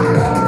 Yeah.